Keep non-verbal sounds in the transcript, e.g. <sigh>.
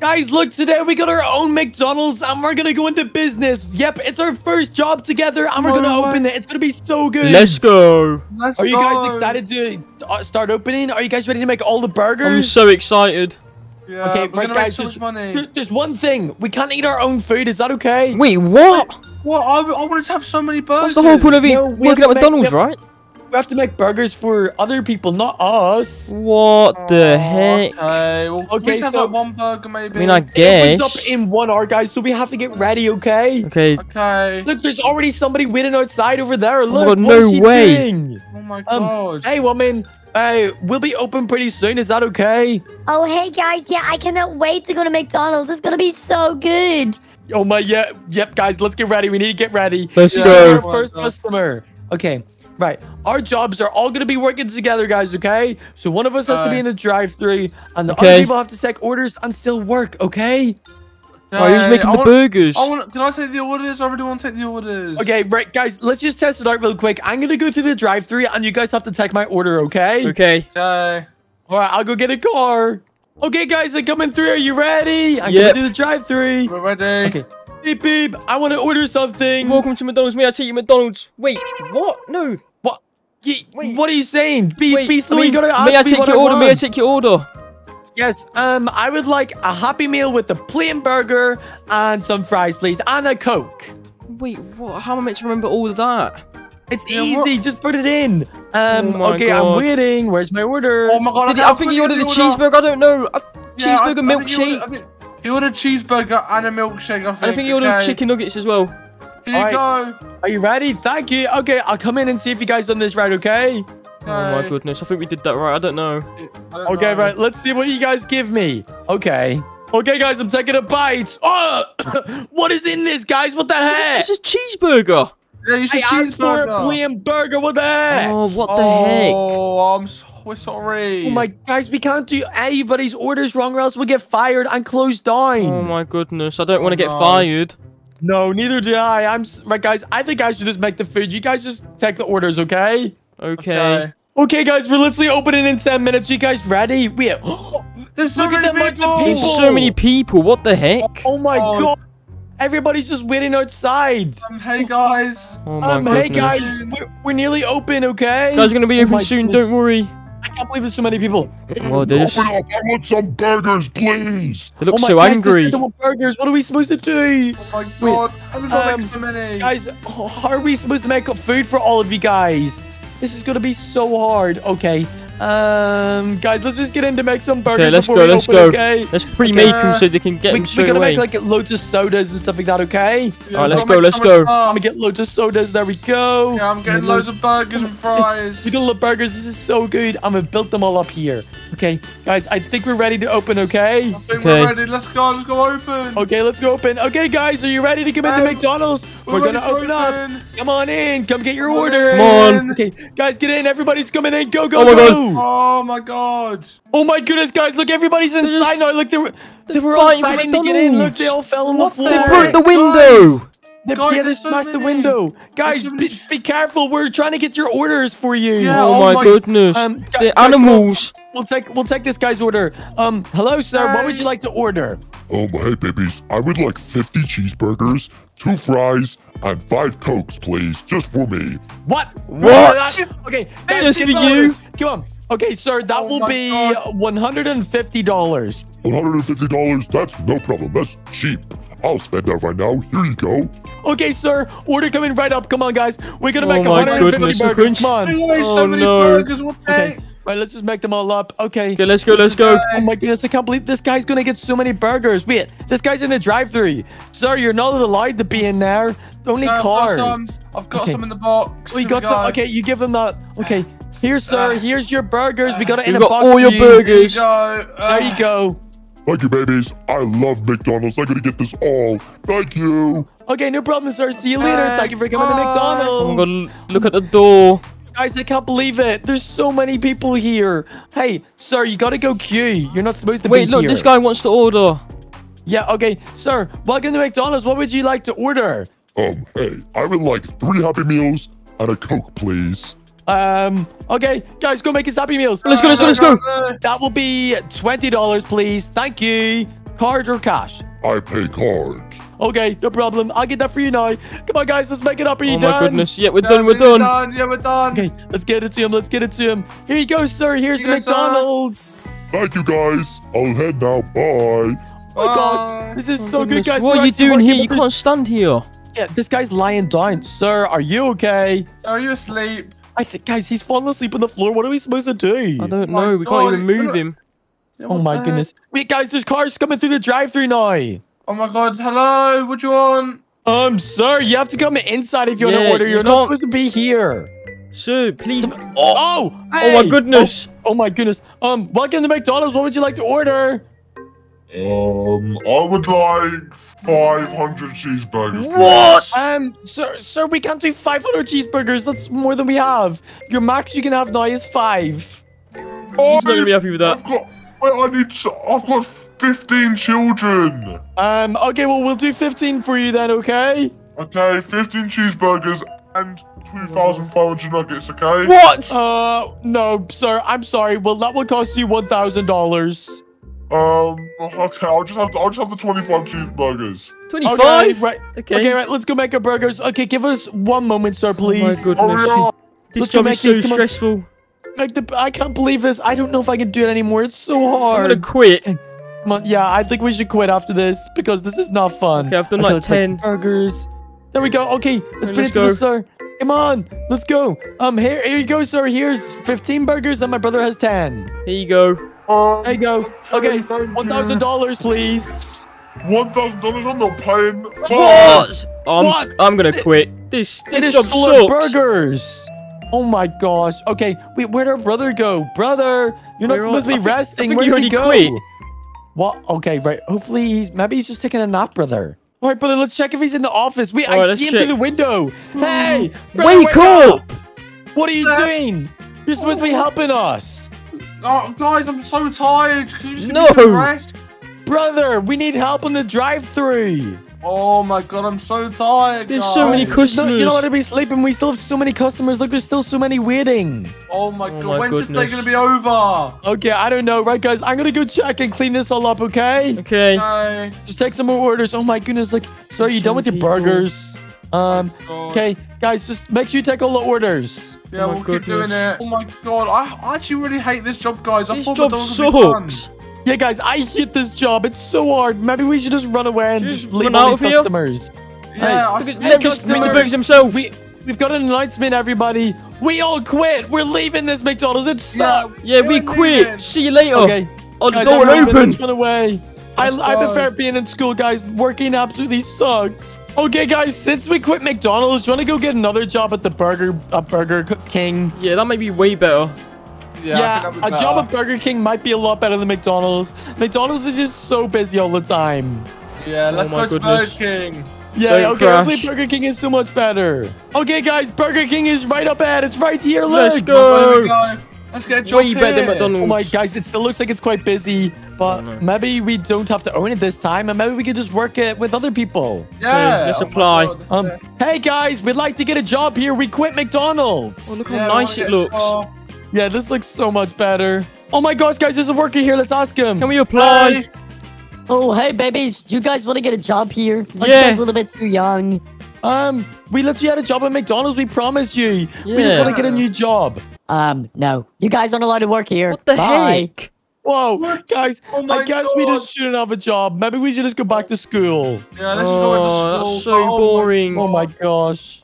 Guys, look, today we got our own McDonald's and we're gonna go into business. Yep, it's our first job together and we're gonna No open it. It's gonna be so good. Let's go. Let's Are you go. guys excited to uh, start opening? Are you guys ready to make all the burgers? I'm so excited. Yeah, Okay, we're right, gonna guys, make so just- much money. There- There's one thing. We can't eat our own food. Is that okay? Wait, what? What? I, I wanted to have so many burgers. That's the whole point of it. No, we working have at to make McDonald's, right? We have to make burgers for other people, not us. What the Oh, heck? Okay, well, Okay, okay, we just have so- like one burger maybe. I mean, I It opens up in one hour, guys, so we have to get ready, okay? Okay. Okay. Look, there's already somebody waiting outside over there. my Look, God, what is no she way. doing? Oh my Um, god. Hey, woman. Hey, we'll be open pretty soon. Is that okay? Oh, hey guys, yeah, I cannot wait to go to McDonald's. It's gonna be so good. Oh my, yeah, yep, guys, let's get ready. We need to get ready. Let's This is go. Our first customer. Okay, right. Our jobs are all gonna be working together, guys. Okay, so one of us has to be in the drive-through, and the Okay. other people have to take orders and still work. Okay. Oh, who's Okay, making I the want- burgers? I want. Can I take the orders? I really want to take the orders. Okay, right, guys. Let's just test it out real quick. I'm gonna go through the drive-through, and you guys have to take my order. Okay. Okay. Okay. All right, I'll go get a car. Okay, guys, I'm coming through. Are you ready? I'm Yep. going do the drive-through. We're ready. Okay. Beep beep. I want to order something. Welcome to McDonald's. May I take you McDonald's? Wait, what? No. What? Ye- Wait. What are you saying? Be Wait, be I slow. mean, you gotta ask may I me take your I order? May I take your order? Yes. Um, I would like a Happy Meal with a plain burger and some fries, please, and a Coke. Wait, what? How am I meant to remember all of that? It's Yeah, easy. what- Just put it in. Um. Oh my okay, I'm waiting. Where's my order? Oh my god. I I think he ordered a cheeseburger. I don't know. A Yeah, cheeseburger, I think he milkshake. Ordered- I He ordered a cheeseburger and a milkshake. I think. and I think he ordered okay. chicken nuggets as well. Here you Alright. go. Are you ready? Thank you. Okay, I'll come in and see if you guys done this right. Okay. Oh my goodness, I think we did that right. I don't know. I don't Okay, know. right. Let's see what you guys give me. Okay. Okay, guys, I'm taking a bite. Oh, <coughs> what is in this, guys? What the heck? It's a cheeseburger. Yeah, you I should asked for a cheeseburger. plain burger. What the heck? Oh, what the heck? Oh, I'm so we're sorry. Oh my guys, we can't do anybody's orders wrong or else we'll get fired and closed down. Oh my goodness, I don't want to get no. fired. no, neither do I. I'm s- right, guys. I think I should just make the food. You guys just take the orders, okay? Okay. Okay, guys, we're literally opening in 10 minutes. You guys ready? We have. <gasps> There's so Look at many that bunch of people. There's so many people. What the heck? Oh my Oh. god. Everybody's just waiting outside. Um, hey guys. Oh my Um, hey guys, we're, we're nearly open, okay? Guys are gonna be Oh open my soon. goodness. Don't worry. I can't believe there's so many people. Oh, they just up! I want some burgers, please! they look oh so guys, angry. This double burgers. What are we supposed to do? Oh my god. How we got um, make so many? Guys, oh, how are we supposed to make up food for all of you guys? This is gonna be so hard. Okay. Um, guys, let's just get in to make some burgers Okay, let's before go. we Let's open, go. okay? Let's pre-make them Uh, so they can get We, them we straight gotta away. make like loads of sodas and stuff like that, okay? Yeah, Alright, let's go, let's go. I'm gonna get loads of sodas. There we go. Yeah, I'm getting And loads of burgers and This- fries. We got a lot of burgers. This is so good. I'm gonna build them all up here. Okay, guys, I think we're ready to open. Okay. I think Okay. we're ready. Let's go. Let's go open. Okay, let's go open. Okay, guys, are you ready to come into Um, McDonald's? We're, We're gonna ready to open up. Come on in. Come get your Come on order. Come on. Okay, guys, get in. Everybody's coming in. Go, go, Oh my go. Oh my god. Oh my goodness, guys! Look, everybody's inside now. Look, they were they they're were all fighting for to get in. Look, they all fell on What the the floor. They heck? broke the Guys. window. They, Guys, yeah, they there's so smashed the window. Guys, so be, be careful. We're trying to get your orders for you. Yeah, Oh, oh my my- goodness. Um, gu- the guys, come on. animals. We'll take we'll take this guy's order. Um, hello, sir. What would you like to order? Um, hey babies, I would like 50 cheeseburgers, two fries, and five cokes, please, just for me. What? What? Okay, That is for you? Come on. Okay, sir, that Oh will be God. one hundred and fifty dollars. $150, that's no problem, that's cheap. I'll spend that right now, here you go. Okay, sir, order coming right up. Come on, guys. We're gonna Oh make my 150 goodness, burgers. Grinch. Come on. Anyway, Oh, so many no. burgers. What Okay. heck? Right, let's just make them all up. Okay. Okay, let's go. Let's go. Oh my goodness, I can't believe this guy's gonna get so many burgers. Wait, this guy's in the drive-thru. Sir, you're not allowed to be in there. Only No, I've cars. got some. I've got Okay. some in the box. Oh, you got we some. go. Okay, you give them that. Okay. Here, sir. Uh, here's your burgers. We got it in a got box all for your you. burgers. Here you go. There you Uh, go. Thank you, babies. I love McDonald's. I'm gonna get this all. Thank you. Okay, no problem, sir. See you later. Uh, Thank you for coming to bye. Oh McDonald's. my god, look at the door. Guys, I can't believe it. There's so many people here. Hey, sir, you gotta go queue. You're not supposed to Wait, be look, here. Wait, look, this guy wants to order. Yeah, okay. Sir, welcome to McDonald's. What would you like to order? Um, hey, I would like three Happy Meals and a Coke, please. Um, okay, guys, go make us Happy Meals. Let's go, let's go, let's go. That will be $20, please. Thank you. Card or cash? I pay card. Okay, no problem. I'll get that for you now. Come on, guys. Let's make it up. Are you Oh done? my goodness. Yeah, we're Yeah, done. We're really done. Yeah, we're done. Okay, let's get it to him. Let's get it to him. Here you go, sir. Here's Here the you go, sir. McDonald's. Thank you guys. I'll head now. Bye. Oh my gosh, this is Oh so good, guys. What We're are you doing here? with You can't stand here. Yeah, this guy's lying down. Sir, are you okay? Are you asleep? I think, guys, he's fallen asleep on the floor. What are we supposed to do? I don't my know. We God, can't even move him. Yeah, Oh my the goodness. Wait, guys, there's cars coming through the drive-through now. Oh my god. Hello. What do you want? Um, sir, you have to come inside if you want Yeah, to order. you You're not can't- supposed to be here. Sir, please. Oh, Oh, oh my goodness. Oh, oh my goodness. Um, welcome to McDonald's. What would you like to order? Um, I would like 500 cheeseburgers. please. What? Um, sir, sir, we can't do 500 cheeseburgers. That's more than we have. Your max you can have now is five. He's not gonna be happy with that. I've got. Wait, I need. I've got 15 children. Um, okay, well, we'll do 15 for you then, okay? Okay, 15 cheeseburgers and 2,500 nuggets. Okay. What? Uh, no, sir, I'm sorry. Well, that will cost you $1,000. Um. Okay, I'll just have. The, I'll just have the 25 cheeseburgers. Okay, 25? right. Okay. Okay, right, let's go make our burgers. Okay, give us one moment, sir, please. Oh my please. goodness. Hurry up. This Let's go job is so these, stressful. Like the, I can't believe this. I don't know if I can do it anymore. It's so hard. I'm gonna quit. Come on, yeah, I think we should quit after this because this is not fun. Okay, I've done like make 10. burgers. There we go. Okay, let's Okay, put let's it to go. the sir. Come on, let's go. Um, here, here you go, sir. Here's 15 burgers, and my brother has 10. Here you go. Um, There you go. Okay, one thousand dollars, please. One thousand dollars. on the plane. paying. What? I'm, What? I'm gonna quit. This It this is job full of sucks. burgers. Oh my gosh. Okay, wait, where'd our brother go? Brother, you're not We're supposed to be I think- I resting. think Where he did he go? quit. What? Okay, right. Hopefully he's maybe he's just taking a nap, brother. All right, brother. Let's check if he's in the office. Wait, All I right, see him check. through the window. Hey, brother, Wake up! What are you doing? You're supposed to be helping us, Oh, guys, I'm so tired. Can you just give No. me some rest? brother. We need help on the drive-through. Oh my god, I'm so tired. There's so many customers. No, you don't want to be sleeping. We still have so many customers. Look, there's still so many waiting. Oh my Oh god, my when's this day gonna be over? Okay, I don't know. Right, guys, I'm gonna go check and clean this all up. Okay. Okay. Okay. Just take some more orders. Oh my goodness, like, so are you done with your People. burgers? Um, okay, guys, just make sure you take all the orders. Yeah, Oh we'll keep doing it. Oh my god, I, I actually really hate this job, guys. I This thought job McDonald's would be fun. sucks. Yeah, guys, I hate this job. It's so hard. Maybe we should just run away and Just just leave run all these customers. Yeah, I Look Hey, them just make the burgers themselves. We, we've got an announcement, everybody. We all quit. We're leaving this McDonald's. It sucks. yeah, we We're quit. leaving. See you later. Okay. Oh, the guys, door I'm will leaving. open. Let's run away. I, Let's I've been fair being in school, guys. Working absolutely sucks. Okay, guys, since we quit McDonald's, you want to go get another job at the Burger uh, Burger King? Yeah, that might be way better. Yeah, Yeah, think a that'd job at Burger King might be a lot better than McDonald's. McDonald's is just so busy all the time. Yeah, let's Oh go to. Burger King. Yeah, Don't okay, crash. hopefully Burger King is so much better. Okay, guys, Burger King is right up ahead. It's right here, look. Let's Well, there we go. Go. Let's get a job Way better than here. McDonald's. Oh my, guys, it still looks like it's quite busy, but no. maybe we don't have to own it this time, and maybe we can just work it with other people. Yeah. let's oh apply. God, Um, hey guys, we'd like to get a job here. We quit McDonald's. Oh, look Yeah, how we nice it looks. Yeah, this looks so much better. Oh my gosh, guys, there's a worker here. Let's ask him. Can we apply? Hey. Oh, hey, babies. Do you guys want to get a job here? Aren't you Yeah. guys a little bit too young? Um, we literally had a job at McDonald's. We promise you. Yeah. We just want to get a new job. Um, no. You guys aren't allowed to work here. What the Bye. heck? Whoa, What? guys, Oh I guess we just shouldn't have a job. Maybe we should just go back to school. Yeah, let's just go into Oh, school. that's so Oh my boring. Oh my gosh.